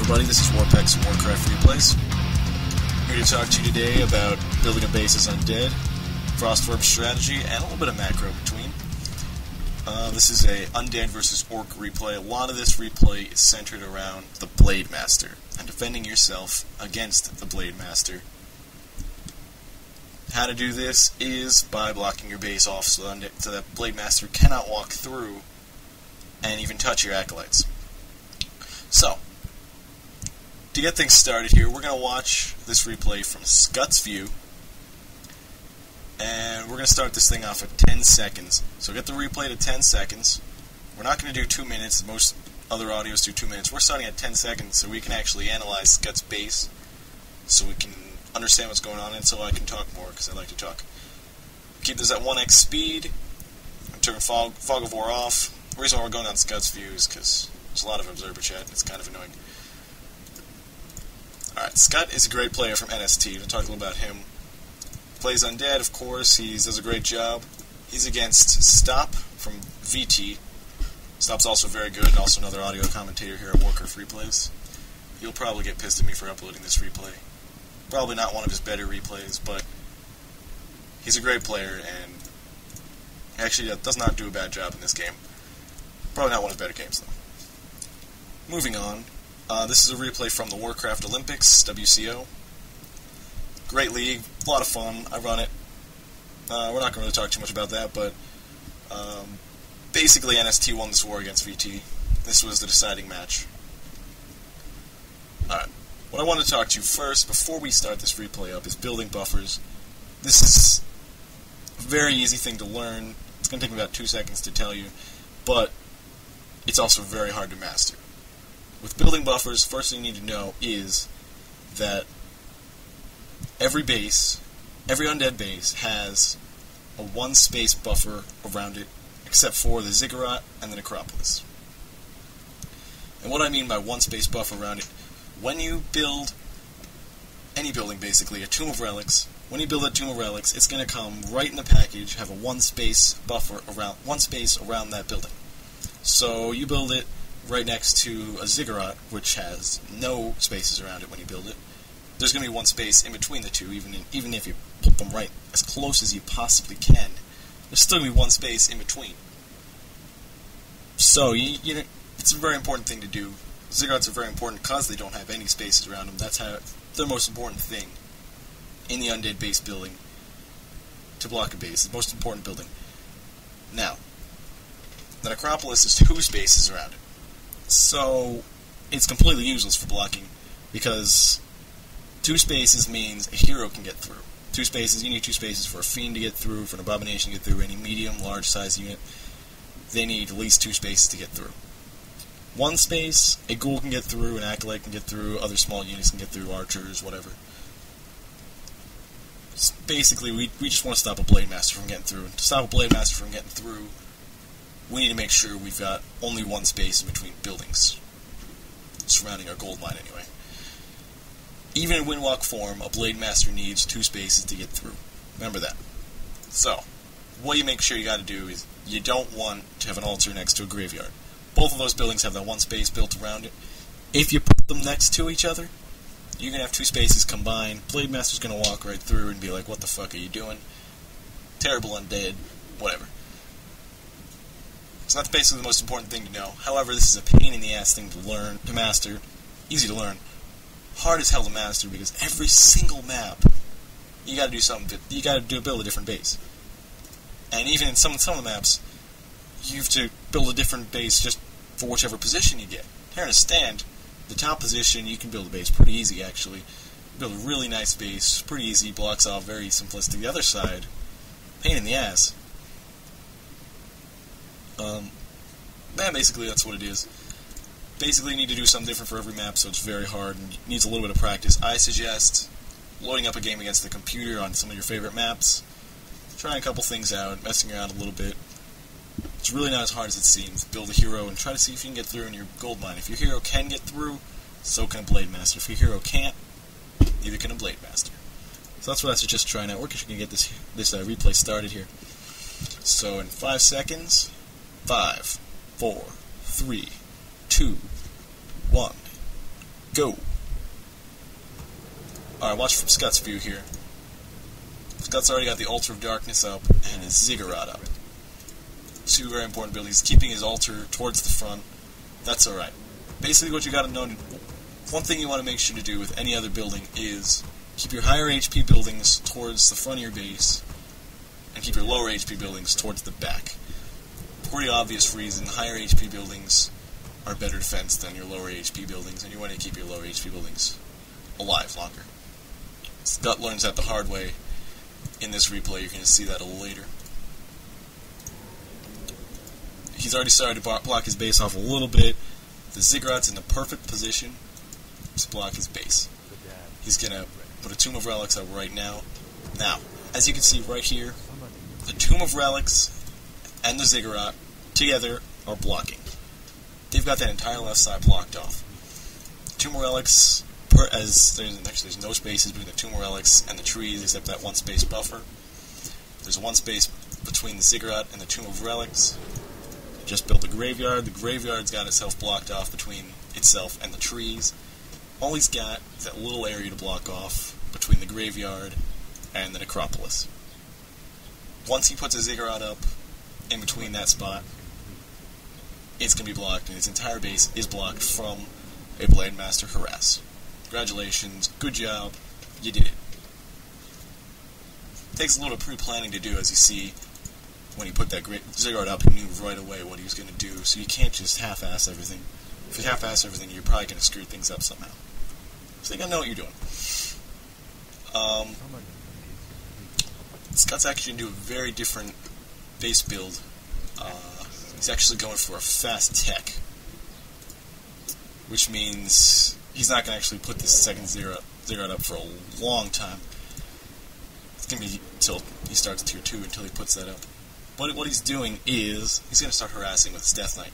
everybody. This is Worpex Warcraft Replays. Here to talk to you today about building a base as undead, Frost Wyrm strategy, and a little bit of macro between. Uh, this is a undead versus orc replay. A lot of this replay is centered around the Blade Master and defending yourself against the Blade Master. How to do this is by blocking your base off so that, so that Blade Master cannot walk through and even touch your acolytes. So, to get things started here, we're going to watch this replay from Scut's view. And we're going to start this thing off at 10 seconds. So get the replay to 10 seconds. We're not going to do 2 minutes. Most other audios do 2 minutes. We're starting at 10 seconds so we can actually analyze Scut's base. So we can understand what's going on and so I can talk more because I like to talk. Keep this at 1x speed. Turn fog, fog of War off. The reason why we're going on Scut's view is because there's a lot of observer chat and it's kind of annoying. Alright, Scott is a great player from NST. We'll talk a little about him. Plays Undead, of course. He does a great job. He's against Stop from VT. Stop's also very good, and also another audio commentator here at Warcraft Replays. You'll probably get pissed at me for uploading this replay. Probably not one of his better replays, but he's a great player, and actually uh, does not do a bad job in this game. Probably not one of his better games, though. Moving on, uh, this is a replay from the Warcraft Olympics, WCO. Great league, a lot of fun. I run it. Uh, we're not going to really talk too much about that, but um, basically NST won this war against VT. This was the deciding match. Alright, what I want to talk to you first, before we start this replay up, is building buffers. This is a very easy thing to learn. It's going to take me about two seconds to tell you, but it's also very hard to master with building buffers, first thing you need to know is that every base, every undead base, has a one space buffer around it, except for the ziggurat and the necropolis. And what I mean by one space buffer around it, when you build any building basically, a Tomb of Relics, when you build a Tomb of Relics, it's going to come right in the package, have a one space buffer around one space around that building. So you build it right next to a ziggurat, which has no spaces around it when you build it. There's going to be one space in between the two, even in, even if you put them right as close as you possibly can. There's still going to be one space in between. So you, you know, it's a very important thing to do. Ziggurats are very important because they don't have any spaces around them. That's how the most important thing in the undead base building to block a base. The most important building. Now, the necropolis is two spaces around it. So it's completely useless for blocking because two spaces means a hero can get through. Two spaces, you need two spaces for a fiend to get through, for an abomination to get through, any medium, large size unit. They need at least two spaces to get through. One space, a ghoul can get through, an acolyte can get through, other small units can get through, archers, whatever. Basically, we, we just want to stop a blade master from getting through. To stop a blade master from getting through, we need to make sure we've got only one space in between buildings surrounding our gold mine anyway. Even in Windwalk form, a Blade Master needs two spaces to get through. Remember that. So, what you make sure you got to do is you don't want to have an altar next to a graveyard. Both of those buildings have that one space built around it. If you put them next to each other, you're going to have two spaces combined. Blade Master's going to walk right through and be like, what the fuck are you doing? Terrible undead, whatever. So that's basically the most important thing to know. However, this is a pain in the ass thing to learn, to master. Easy to learn. Hard as hell to master because every single map, you got to do something. You got to do build a different base. And even in some some of the maps, you have to build a different base just for whichever position you get. Terenas Stand, the top position you can build a base pretty easy actually. Build a really nice base, pretty easy, blocks off, very simplistic. The other side, pain in the ass. Um, yeah, basically that's what it is. Basically, you need to do something different for every map, so it's very hard and needs a little bit of practice. I suggest loading up a game against the computer on some of your favorite maps, trying a couple things out, messing around a little bit. It's really not as hard as it seems. Build a hero and try to see if you can get through in your gold mine. If your hero can get through, so can a Blade Master. If your hero can't, neither can a Blade Master. So that's what I suggest trying out. We're going to get this this uh, replay started here. So in five seconds, five, four, three, two, one, go. Alright, watch from Scott's view here. Scott's already got the Altar of Darkness up and his Ziggurat up. Two very important abilities. Keeping his altar towards the front, that's alright. Basically what you gotta know, one thing you want to make sure to do with any other building is keep your higher HP buildings towards the front of your base, and keep your lower HP buildings towards the back. Pretty obvious reason, higher HP buildings are better defense than your lower HP buildings, and you want to keep your lower HP buildings alive longer. Scott learns that the hard way in this replay. You're going to see that a little later. He's already started to block his base off a little bit. The Ziggurat's in the perfect position to block his base. He's going to put a Tomb of Relics up right now. Now, as you can see right here, the Tomb of Relics and the Ziggurat together are blocking. They've got that entire left side blocked off. Tomb of Relics, as there's, actually there's no spaces between the Tomb of Relics and the trees except that one space buffer. There's one space between the Ziggurat and the Tomb of Relics. Just built a graveyard. The graveyard's got itself blocked off between itself and the trees. All he's got is that little area to block off between the graveyard and the necropolis. Once he puts a ziggurat up in between that spot, it's going to be blocked, and its entire base is blocked from a Blade Master harass. Congratulations, good job, you did it. Takes a little pre-planning to do, as you see when he put that great ziggurat up, he knew right away what he was going to do, so you can't just half-ass everything. If you half-ass everything, you're probably going to screw things up somehow. So you got to know what you're doing. Um, Scott's actually going to do a very different base build. Uh, he's actually going for a fast tech, which means he's not going to actually put this second zero ziggurat up for a long time. It's going to be until he starts tier 2 until he puts that up. But what he's doing is, he's going to start harassing with his Death Knight.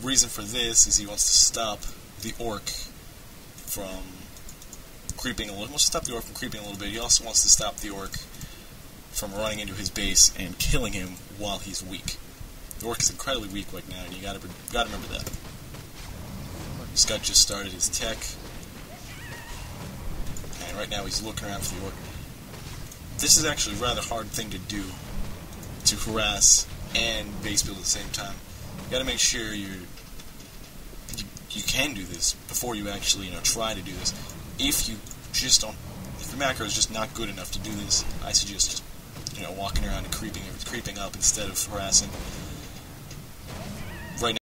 The reason for this is he wants to stop the Orc from creeping a little. He wants to stop the Orc from creeping a little bit. He also wants to stop the Orc from running into his base and killing him while he's weak. The Orc is incredibly weak right now, and you gotta, gotta remember that. Scott just started his tech, and right now he's looking around for the Orc. This is actually a rather hard thing to do to harass and base build at the same time. You gotta make sure you you, you can do this before you actually you know try to do this. If you just don't, if your macro is just not good enough to do this, I suggest just you know walking around and creeping creeping up instead of harassing.